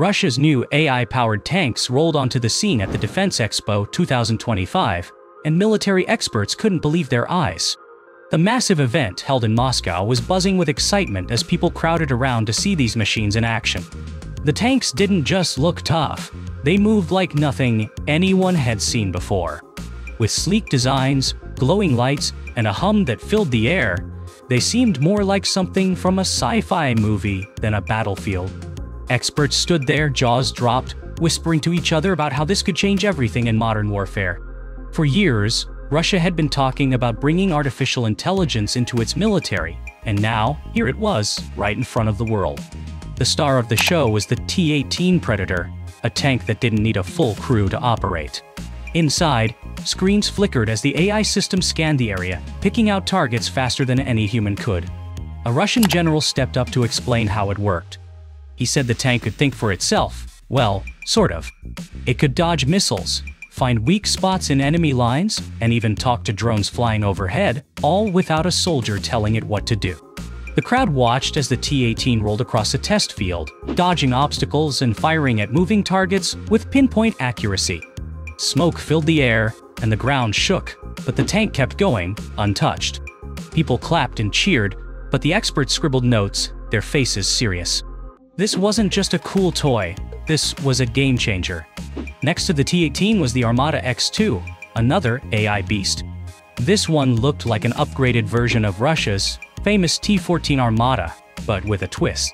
Russia's new AI-powered tanks rolled onto the scene at the Defense Expo 2025, and military experts couldn't believe their eyes. The massive event held in Moscow was buzzing with excitement as people crowded around to see these machines in action. The tanks didn't just look tough, they moved like nothing anyone had seen before. With sleek designs, glowing lights, and a hum that filled the air, they seemed more like something from a sci-fi movie than a battlefield. Experts stood there, jaws dropped, whispering to each other about how this could change everything in modern warfare. For years, Russia had been talking about bringing artificial intelligence into its military, and now, here it was, right in front of the world. The star of the show was the T-18 Predator, a tank that didn't need a full crew to operate. Inside, screens flickered as the AI system scanned the area, picking out targets faster than any human could. A Russian general stepped up to explain how it worked. He said the tank could think for itself. Well, sort of. It could dodge missiles, find weak spots in enemy lines, and even talk to drones flying overhead, all without a soldier telling it what to do. The crowd watched as the T-18 rolled across a test field, dodging obstacles and firing at moving targets with pinpoint accuracy. Smoke filled the air, and the ground shook, but the tank kept going, untouched. People clapped and cheered, but the experts scribbled notes, their faces serious. This wasn't just a cool toy, this was a game changer. Next to the T-18 was the Armata X2, another AI beast. This one looked like an upgraded version of Russia's famous T-14 Armata, but with a twist.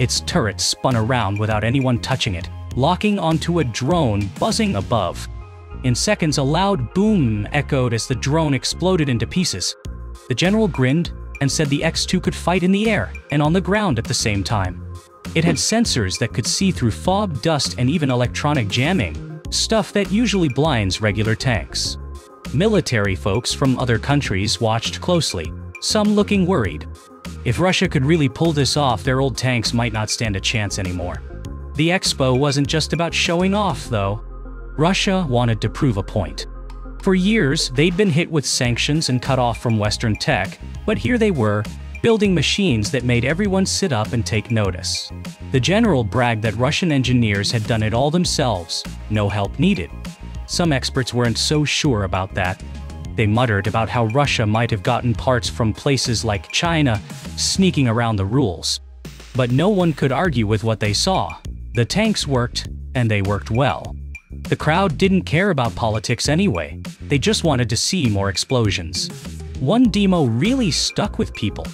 Its turret spun around without anyone touching it, locking onto a drone buzzing above. In seconds, a loud boom echoed as the drone exploded into pieces. The general grinned and said the X-2 could fight in the air and on the ground at the same time. It had sensors that could see through fog, dust, and even electronic jamming, stuff that usually blinds regular tanks. Military folks from other countries watched closely, some looking worried. If Russia could really pull this off, their old tanks might not stand a chance anymore. The expo wasn't just about showing off, though. Russia wanted to prove a point. For years, they'd been hit with sanctions and cut off from Western tech, but here they were, building machines that made everyone sit up and take notice. The general bragged that Russian engineers had done it all themselves, no help needed. Some experts weren't so sure about that. They muttered about how Russia might have gotten parts from places like China, sneaking around the rules. But no one could argue with what they saw. The tanks worked, and they worked well. The crowd didn't care about politics anyway, they just wanted to see more explosions. One demo really stuck with people.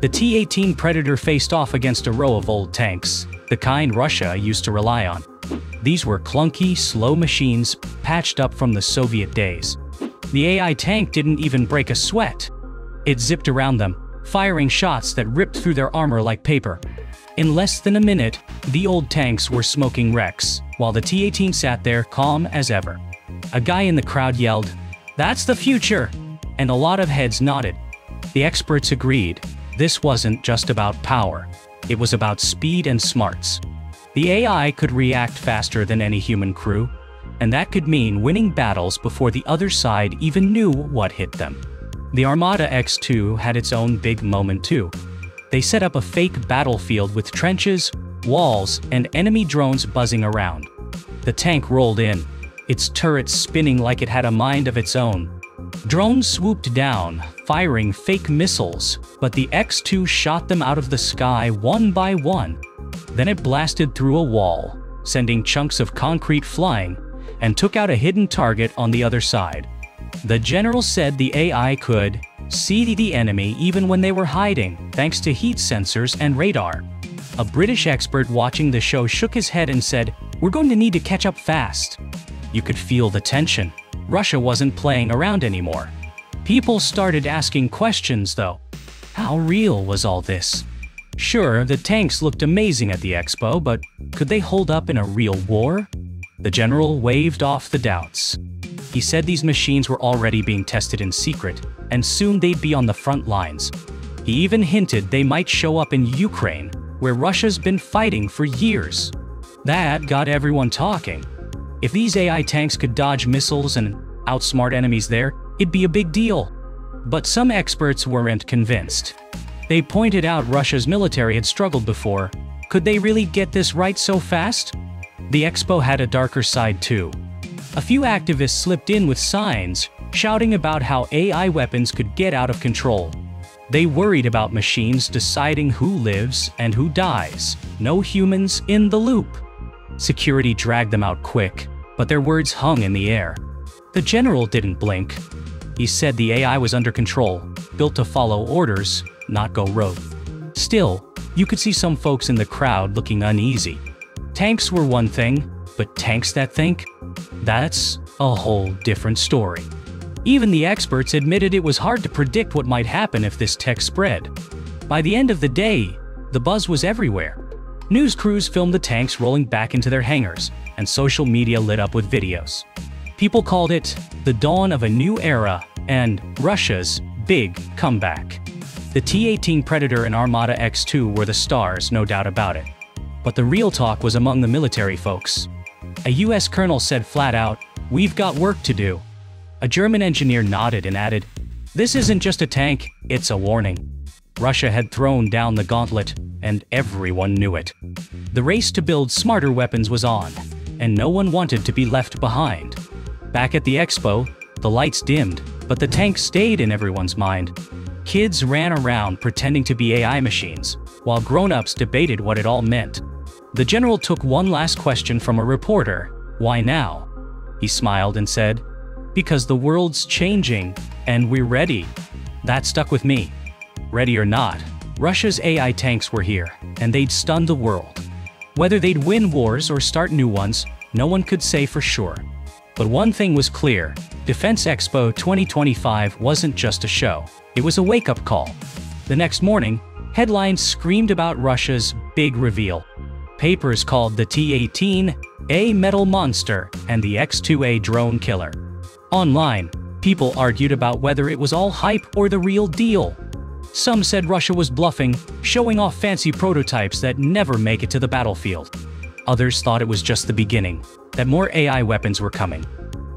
The T-18 Predator faced off against a row of old tanks, the kind Russia used to rely on. These were clunky, slow machines patched up from the Soviet days. The AI tank didn't even break a sweat. It zipped around them, firing shots that ripped through their armor like paper. In less than a minute, the old tanks were smoking wrecks, while the T-18 sat there calm as ever. A guy in the crowd yelled, That's the future! And a lot of heads nodded. The experts agreed, this wasn't just about power, it was about speed and smarts. The AI could react faster than any human crew, and that could mean winning battles before the other side even knew what hit them. The Armata X2 had its own big moment too. They set up a fake battlefield with trenches, walls, and enemy drones buzzing around. The tank rolled in, its turrets spinning like it had a mind of its own. Drones swooped down, firing fake missiles, but the X-2 shot them out of the sky one by one. Then it blasted through a wall, sending chunks of concrete flying, and took out a hidden target on the other side. The general said the AI could see the enemy even when they were hiding, thanks to heat sensors and radar. A British expert watching the show shook his head and said, We're going to need to catch up fast. You could feel the tension. Russia wasn't playing around anymore. People started asking questions, though. How real was all this? Sure, the tanks looked amazing at the expo, but could they hold up in a real war? The general waved off the doubts. He said these machines were already being tested in secret, and soon they'd be on the front lines. He even hinted they might show up in Ukraine, where Russia's been fighting for years. That got everyone talking. If these AI tanks could dodge missiles and outsmart enemies there, it'd be a big deal. But some experts weren't convinced. They pointed out Russia's military had struggled before, Could they really get this right so fast? The expo had a darker side too. A few activists slipped in with signs, shouting about how AI weapons could get out of control. They worried about machines deciding who lives and who dies, no humans in the loop. Security dragged them out quick, but their words hung in the air. The general didn't blink. He said the AI was under control, built to follow orders, not go rogue. Still, you could see some folks in the crowd looking uneasy. Tanks were one thing, but tanks that think? That's a whole different story. Even the experts admitted it was hard to predict what might happen if this tech spread. By the end of the day, the buzz was everywhere. News crews filmed the tanks rolling back into their hangars, and social media lit up with videos. People called it the dawn of a new era and Russia's big comeback. The T-18 Predator and Armata X-2 were the stars, no doubt about it. But the real talk was among the military folks. A US colonel said flat out, we've got work to do. A German engineer nodded and added, this isn't just a tank, it's a warning. Russia had thrown down the gauntlet, and everyone knew it. The race to build smarter weapons was on, and no one wanted to be left behind. Back at the expo, the lights dimmed, but the tank stayed in everyone's mind. Kids ran around pretending to be AI machines, while grown-ups debated what it all meant. The general took one last question from a reporter, why now? He smiled and said, because the world's changing, and we're ready. That stuck with me. Ready or not, Russia's AI tanks were here, and they'd stun the world. Whether they'd win wars or start new ones, no one could say for sure. But one thing was clear, Defense Expo 2025 wasn't just a show, it was a wake-up call. The next morning, headlines screamed about Russia's big reveal. Papers called the T-18 a metal monster and the X-2A drone killer. Online, people argued about whether it was all hype or the real deal. Some said Russia was bluffing, showing off fancy prototypes that never make it to the battlefield. Others thought it was just the beginning, that more AI weapons were coming.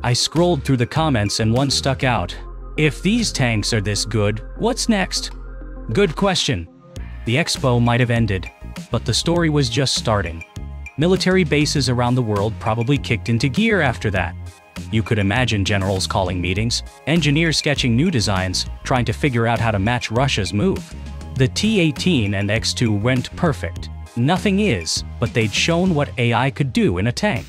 I scrolled through the comments and one stuck out. If these tanks are this good, what's next? Good question. The expo might have ended, but the story was just starting. Military bases around the world probably kicked into gear after that. You could imagine generals calling meetings, engineers sketching new designs, trying to figure out how to match Russia's move. The T-18 and X-2 went perfect. Nothing is, but they'd shown what AI could do in a tank.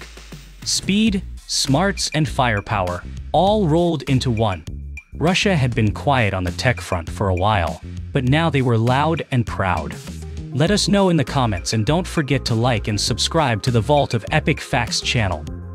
Speed, smarts, and firepower, all rolled into one. Russia had been quiet on the tech front for a while, but now they were loud and proud. Let us know in the comments and don't forget to like and subscribe to the Vault of Epic Facts channel.